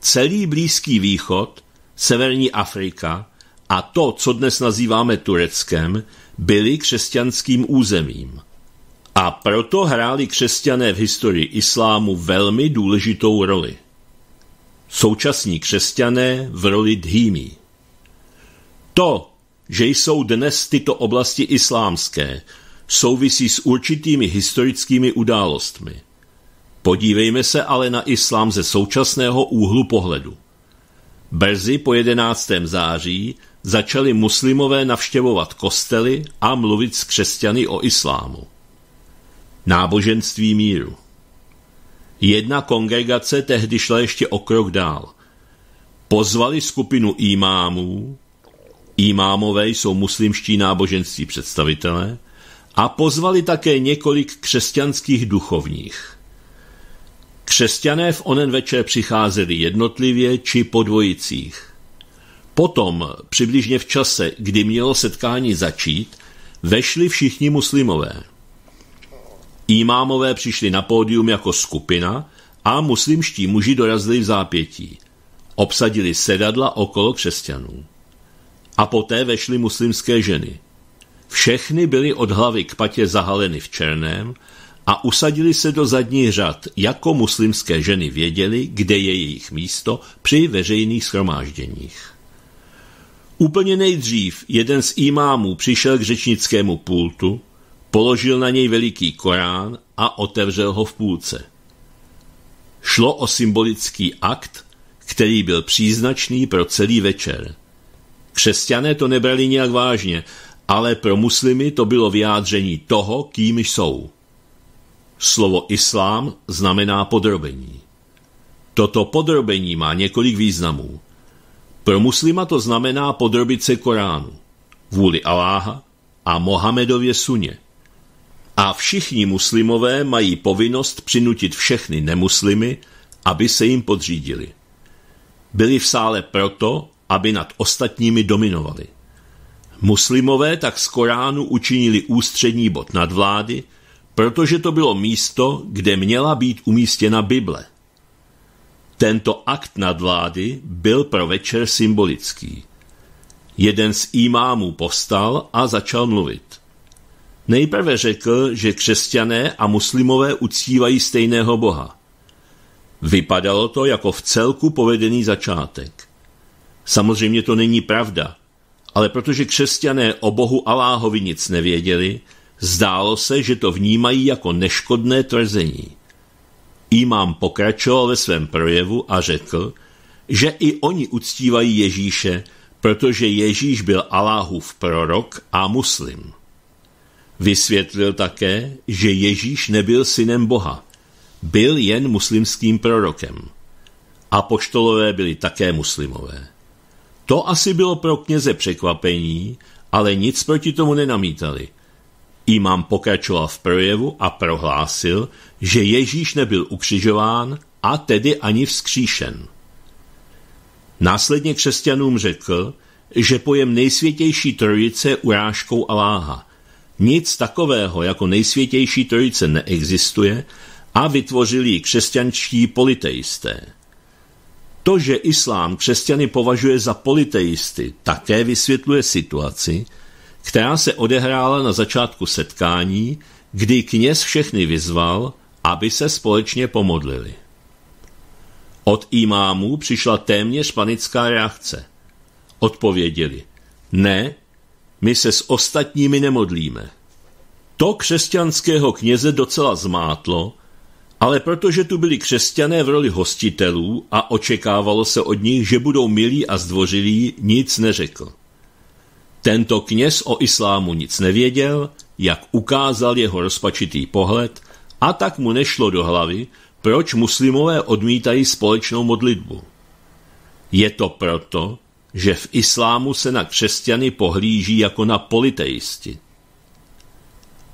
A: celý Blízký východ, Severní Afrika a to, co dnes nazýváme Tureckem, byly křesťanským územím. A proto hráli křesťané v historii islámu velmi důležitou roli. Současní křesťané v roli dhýmí. To, že jsou dnes tyto oblasti islámské, souvisí s určitými historickými událostmi. Podívejme se ale na islám ze současného úhlu pohledu. Brzy po 11. září začali muslimové navštěvovat kostely a mluvit s křesťany o islámu. Náboženství míru Jedna kongregace tehdy šla ještě o krok dál. Pozvali skupinu imámů, imámové jsou muslimští náboženství představitelé, a pozvali také několik křesťanských duchovních. Křesťané v onen večer přicházeli jednotlivě či po dvojicích. Potom, přibližně v čase, kdy mělo setkání začít, vešli všichni muslimové. Imámové přišli na pódium jako skupina a muslimští muži dorazili v zápětí. Obsadili sedadla okolo křesťanů. A poté vešly muslimské ženy. Všechny byly od hlavy k patě zahaleny v černém a usadili se do zadních řad, jako muslimské ženy věděli, kde je jejich místo při veřejných schromážděních. Úplně nejdřív jeden z imámů přišel k řečnickému pultu, položil na něj veliký Korán a otevřel ho v půlce. Šlo o symbolický akt, který byl příznačný pro celý večer. Křesťané to nebrali nějak vážně, ale pro muslimy to bylo vyjádření toho, kým jsou. Slovo islám znamená podrobení. Toto podrobení má několik významů. Pro muslima to znamená podrobit se Koránu, vůli Aláha a Mohamedově suně. A všichni muslimové mají povinnost přinutit všechny nemuslimy, aby se jim podřídili. Byli v sále proto, aby nad ostatními dominovali. Muslimové tak z Koránu učinili ústřední bod nadvlády, protože to bylo místo, kde měla být umístěna Bible. Tento akt nadvlády byl pro večer symbolický. Jeden z imámů povstal a začal mluvit. Nejprve řekl, že křesťané a muslimové uctívají stejného boha. Vypadalo to jako v celku povedený začátek. Samozřejmě to není pravda, ale protože křesťané o bohu Aláhovi nic nevěděli, zdálo se, že to vnímají jako neškodné tvrzení. Imám pokračoval ve svém projevu a řekl, že i oni uctívají Ježíše, protože Ježíš byl Aláhův prorok a muslim. Vysvětlil také, že Ježíš nebyl synem Boha, byl jen muslimským prorokem. Apoštolové byli také muslimové. To asi bylo pro kněze překvapení, ale nic proti tomu nenamítali. Imám pokračoval v projevu a prohlásil, že Ježíš nebyl ukřižován a tedy ani vzkříšen. Následně křesťanům řekl, že pojem nejsvětější trojice urážkou Aláha. Nic takového jako nejsvětější trojice neexistuje a vytvořili ji křesťanští politeisté. To, že islám křesťany považuje za politeisty, také vysvětluje situaci, která se odehrála na začátku setkání, kdy kněz všechny vyzval, aby se společně pomodlili. Od imámů přišla téměř panická reakce. Odpověděli, ne, my se s ostatními nemodlíme. To křesťanského kněze docela zmátlo, ale protože tu byli křesťané v roli hostitelů a očekávalo se od nich, že budou milí a zdvořilí, nic neřekl. Tento kněz o islámu nic nevěděl, jak ukázal jeho rozpačitý pohled, a tak mu nešlo do hlavy, proč muslimové odmítají společnou modlitbu. Je to proto, že v islámu se na křesťany pohlíží jako na politeisti.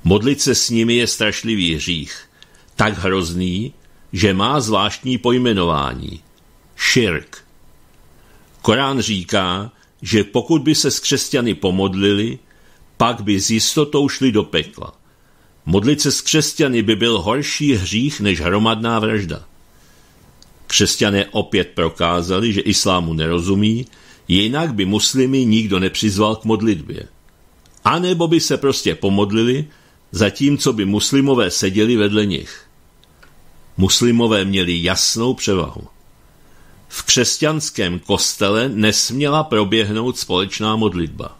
A: Modlit se s nimi je strašlivý hřích, tak hrozný, že má zvláštní pojmenování. Širk. Korán říká, že pokud by se s křesťany pomodlili, pak by s jistotou šli do pekla. Modlit se s křesťany by byl horší hřích než hromadná vražda. Křesťané opět prokázali, že islámu nerozumí, jinak by muslimy nikdo nepřizval k modlitbě. A nebo by se prostě pomodlili, zatímco by muslimové seděli vedle nich. Muslimové měli jasnou převahu. V křesťanském kostele nesměla proběhnout společná modlitba.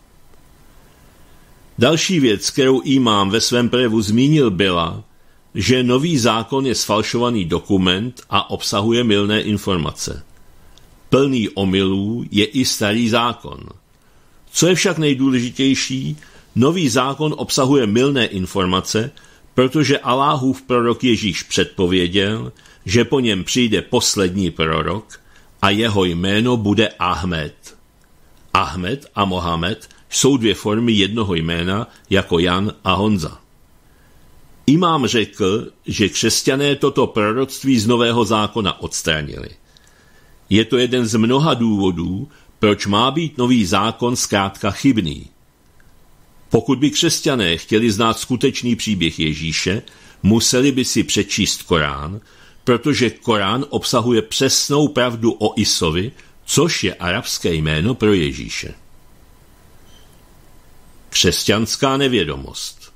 A: Další věc, kterou imám ve svém projevu zmínil, byla, že nový zákon je sfalšovaný dokument a obsahuje mylné informace. Plný omylů je i starý zákon. Co je však nejdůležitější, nový zákon obsahuje mylné informace, protože Aláhův prorok Ježíš předpověděl, že po něm přijde poslední prorok a jeho jméno bude Ahmed. Ahmed a Mohamed jsou dvě formy jednoho jména jako Jan a Honza. Imám řekl, že křesťané toto proroctví z Nového zákona odstranili. Je to jeden z mnoha důvodů, proč má být nový zákon zkrátka chybný. Pokud by křesťané chtěli znát skutečný příběh Ježíše, museli by si přečíst Korán, protože Korán obsahuje přesnou pravdu o Isovi, což je arabské jméno pro Ježíše. Křesťanská nevědomost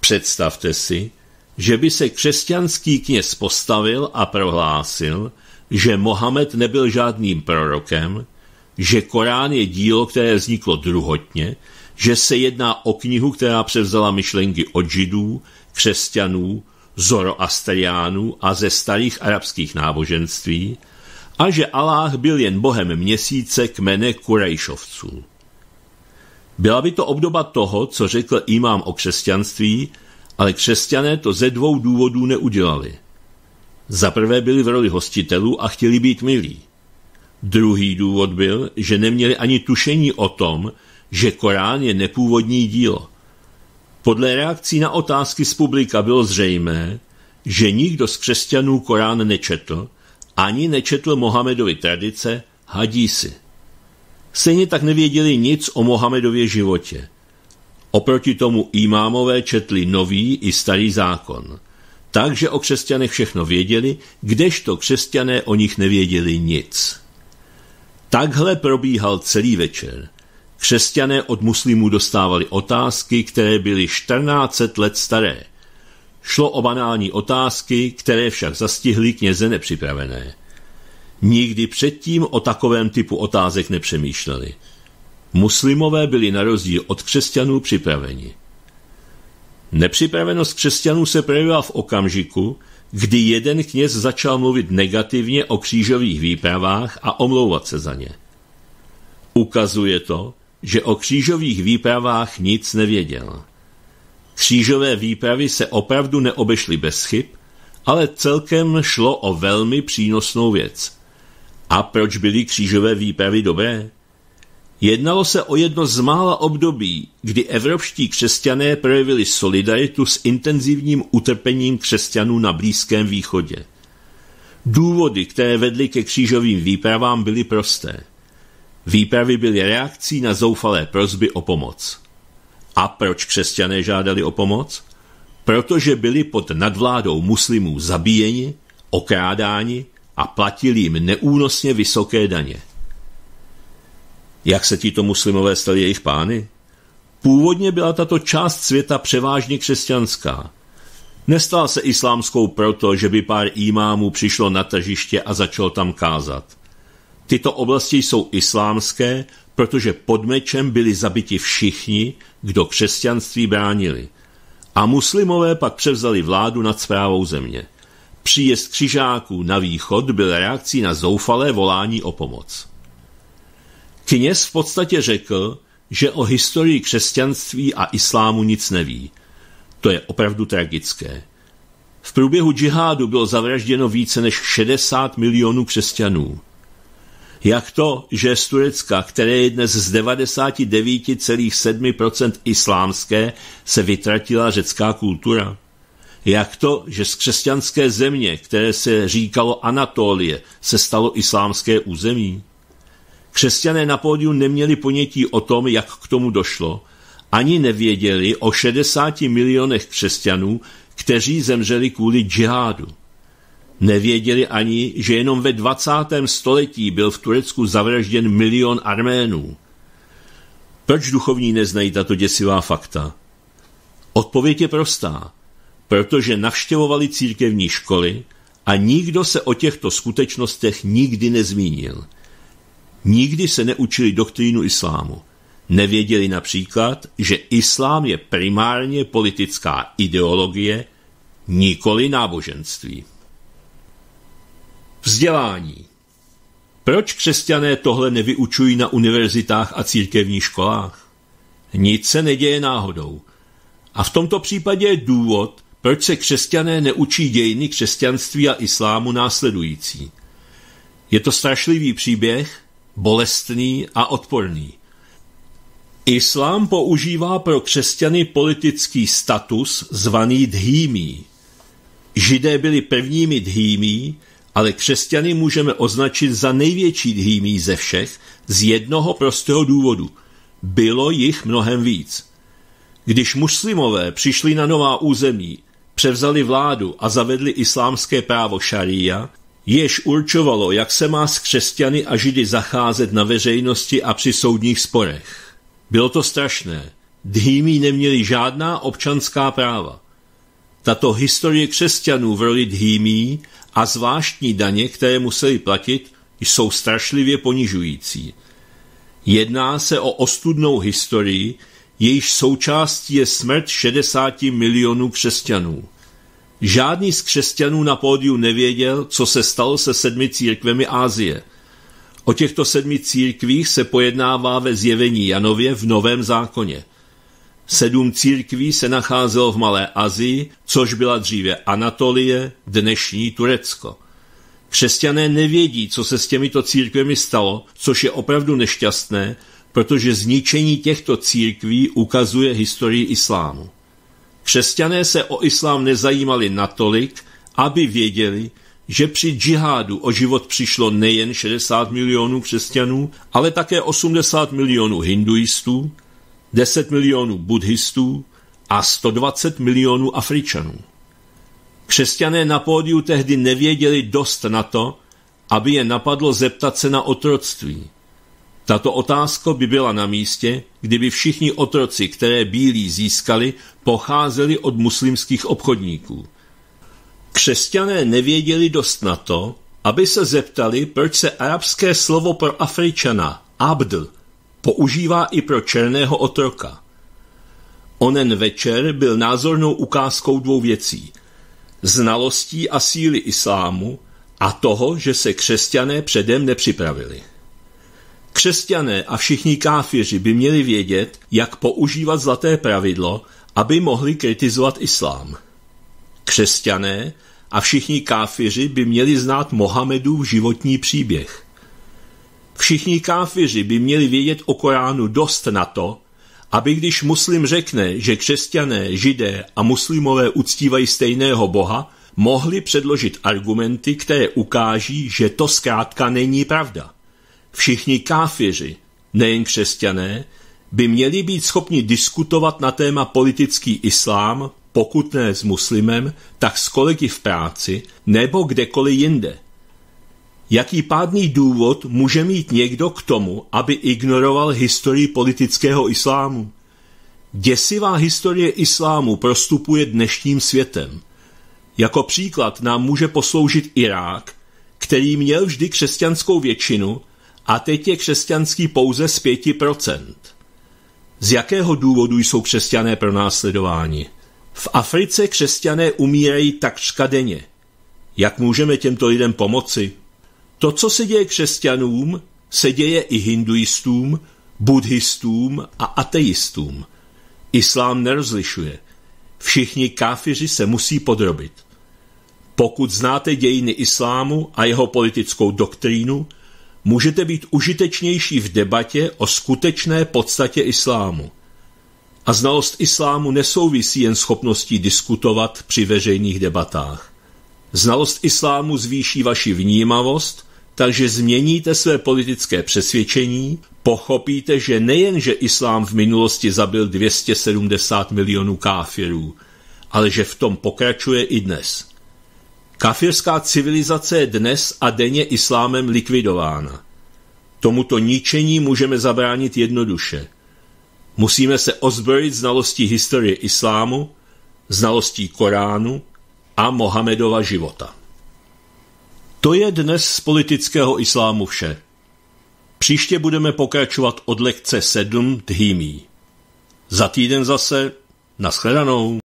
A: Představte si, že by se křesťanský kněz postavil a prohlásil, že Mohamed nebyl žádným prorokem, že Korán je dílo, které vzniklo druhotně, že se jedná o knihu, která převzala myšlenky od židů, křesťanů, zoroastriánů a ze starých arabských náboženství a že Aláh byl jen bohem měsíce kmene Kurejšovců. Byla by to obdoba toho, co řekl imám o křesťanství, ale křesťané to ze dvou důvodů neudělali. Za prvé byli v roli hostitelů a chtěli být milí. Druhý důvod byl, že neměli ani tušení o tom, že Korán je nepůvodní dílo. Podle reakcí na otázky z publika bylo zřejmé, že nikdo z křesťanů Korán nečetl, ani nečetl Mohamedovy tradice hadísy. Stejně tak nevěděli nic o Mohamedově životě. Oproti tomu imámové četli nový i starý zákon. Takže o křesťanech všechno věděli, kdežto křesťané o nich nevěděli nic. Takhle probíhal celý večer. Křesťané od muslimů dostávali otázky, které byly 14 let staré. Šlo o banální otázky, které však zastihly kněze nepřipravené. Nikdy předtím o takovém typu otázek nepřemýšleli. Muslimové byli na rozdíl od křesťanů připraveni. Nepřipravenost křesťanů se projevila v okamžiku, kdy jeden kněz začal mluvit negativně o křížových výpravách a omlouvat se za ně. Ukazuje to, že o křížových výpravách nic nevěděl. Křížové výpravy se opravdu neobešly bez chyb, ale celkem šlo o velmi přínosnou věc. A proč byly křížové výpravy dobré? Jednalo se o jedno z mála období, kdy evropští křesťané projevili solidaritu s intenzivním utrpením křesťanů na Blízkém východě. Důvody, které vedly ke křížovým výpravám, byly prosté. Výpravy byly reakcí na zoufalé prozby o pomoc. A proč křesťané žádali o pomoc? Protože byli pod nadvládou muslimů zabíjeni, okrádáni a platili jim neúnosně vysoké daně. Jak se tito muslimové stali jejich pány? Původně byla tato část světa převážně křesťanská. Nestal se islámskou proto, že by pár imámů přišlo na tržiště a začal tam kázat. Tyto oblasti jsou islámské, protože pod mečem byli zabiti všichni, kdo křesťanství bránili. A muslimové pak převzali vládu nad zprávou země. Příjezd křižáků na východ byl reakcí na zoufalé volání o pomoc. Kněz v podstatě řekl, že o historii křesťanství a islámu nic neví. To je opravdu tragické. V průběhu džihádu bylo zavražděno více než 60 milionů křesťanů. Jak to, že z Turecka, které je dnes z 99,7% islámské, se vytratila řecká kultura? Jak to, že z křesťanské země, které se říkalo Anatolie, se stalo islámské území? Křesťané na pódiu neměli ponětí o tom, jak k tomu došlo, ani nevěděli o 60 milionech křesťanů, kteří zemřeli kvůli džihádu. Nevěděli ani, že jenom ve 20. století byl v Turecku zavražděn milion Arménů. Proč duchovní neznají tato děsivá fakta? Odpověď je prostá. Protože navštěvovali církevní školy a nikdo se o těchto skutečnostech nikdy nezmínil. Nikdy se neučili doktrínu islámu. Nevěděli například, že islám je primárně politická ideologie, nikoli náboženství. Vzdělání. Proč křesťané tohle nevyučují na univerzitách a církevních školách? Nic se neděje náhodou. A v tomto případě je důvod, proč se křesťané neučí dějiny křesťanství a islámu následující. Je to strašlivý příběh, bolestný a odporný. Islám používá pro křesťany politický status zvaný dhýmí. Židé byli prvními dhýmí, ale křesťany můžeme označit za největší dhýmí ze všech z jednoho prostého důvodu. Bylo jich mnohem víc. Když muslimové přišli na nová území, převzali vládu a zavedli islámské právo šaria, jež určovalo, jak se má s křesťany a židy zacházet na veřejnosti a při soudních sporech. Bylo to strašné. Dhýmí neměli žádná občanská práva. Tato historie křesťanů v roli dhýmí a zvláštní daně, které museli platit, jsou strašlivě ponižující. Jedná se o ostudnou historii, jejíž součástí je smrt 60 milionů křesťanů. Žádný z křesťanů na pódiu nevěděl, co se stalo se sedmi církvemi Ázie. O těchto sedmi církvích se pojednává ve zjevení Janově v Novém zákoně. Sedm církví se nacházelo v Malé Azii, což byla dříve Anatolie, dnešní Turecko. Křesťané nevědí, co se s těmito církvemi stalo, což je opravdu nešťastné, protože zničení těchto církví ukazuje historii islámu. Křesťané se o islám nezajímali natolik, aby věděli, že při džihádu o život přišlo nejen 60 milionů křesťanů, ale také 80 milionů hinduistů, 10 milionů buddhistů a 120 milionů Afričanů. Křesťané na pódiu tehdy nevěděli dost na to, aby je napadlo zeptat se na otroctví. Tato otázka by byla na místě, kdyby všichni otroci, které bílí získali, pocházeli od muslimských obchodníků. Křesťané nevěděli dost na to, aby se zeptali, proč se arabské slovo pro Afričana, abd, používá i pro černého otroka. Onen večer byl názornou ukázkou dvou věcí. Znalostí a síly islámu a toho, že se křesťané předem nepřipravili. Křesťané a všichni káfiři by měli vědět, jak používat zlaté pravidlo, aby mohli kritizovat islám. Křesťané a všichni káfiři by měli znát Mohamedův životní příběh. Všichni káfiři by měli vědět o Koránu dost na to, aby když muslim řekne, že křesťané, židé a muslimové uctívají stejného boha, mohli předložit argumenty, které ukáží, že to zkrátka není pravda. Všichni káfiři, nejen křesťané, by měli být schopni diskutovat na téma politický islám, pokud ne s muslimem, tak s kolegy v práci nebo kdekoliv jinde. Jaký pádný důvod může mít někdo k tomu, aby ignoroval historii politického islámu? Děsivá historie islámu prostupuje dnešním světem. Jako příklad nám může posloužit Irák, který měl vždy křesťanskou většinu a teď je křesťanský pouze z 5%. Z jakého důvodu jsou křesťané pronásledováni? V Africe křesťané umírají takřka denně. Jak můžeme těmto lidem pomoci? To, co se děje křesťanům, se děje i hinduistům, buddhistům a ateistům. Islám nerozlišuje. Všichni káfiři se musí podrobit. Pokud znáte dějiny islámu a jeho politickou doktrínu, můžete být užitečnější v debatě o skutečné podstatě islámu. A znalost islámu nesouvisí jen schopností diskutovat při veřejných debatách. Znalost islámu zvýší vaši vnímavost, takže změníte své politické přesvědčení, pochopíte, že nejen, že islám v minulosti zabil 270 milionů káfirů, ale že v tom pokračuje i dnes. Kafirská civilizace je dnes a denně islámem likvidována. Tomuto ničení můžeme zabránit jednoduše. Musíme se ozbrojit znalostí historie islámu, znalostí Koránu a Mohamedova života. To je dnes z politického islámu vše. Příště budeme pokračovat od lekce 7 Dhýmí. Za týden zase. Naschledanou.